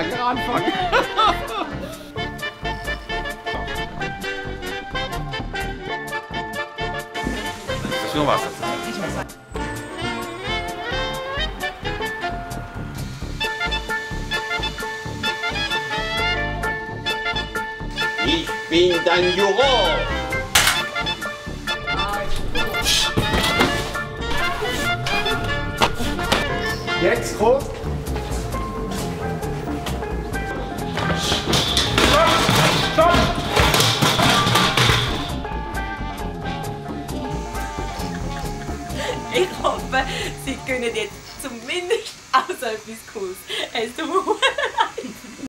wieder anfangen. Das ist nur Wasser. Ich bin dein Juror. Jetzt kommt. Ich hoffe, Sie können jetzt zumindest auch so etwas Cooles. Hast du